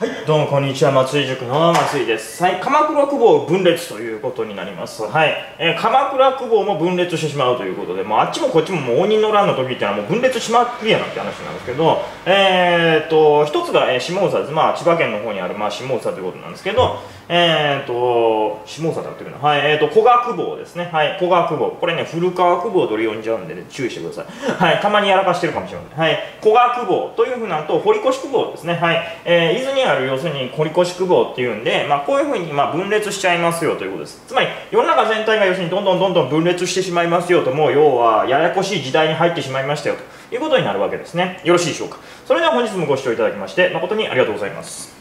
はい、どうもこんにちは、松井塾の松井です。はい、鎌倉久保分裂ということになります。はい、えー、鎌倉久保も分裂してしまうということで、もうあっちもこっちももう応仁の乱の時っていうのはもう分裂しまくりやなって話なんですけど、えー、っと、一つが、えー、下総です。まあ、千葉県の方にある、まあ、下総ということなんですけど、えー、っと、下総だってるな。はい、えー、と、古賀久保ですね。はい、古賀久保。これね、古川久保と呼んじゃうんで、ね、注意してください。はい、たまにやらかしてるかもしれません。はい、古賀久保というふうなと、堀越久保ですね。はい、えー、伊豆にある、要するに、堀越久保っていうんで、まあ、こういうふうにまあ分裂しちゃいますよということですつまり世の中全体が要するにどんどんどんどん分裂してしまいますよともう要はややこしい時代に入ってしまいましたよということになるわけですねよろしいでしょうかそれでは本日もご視聴いただきまして誠にありがとうございます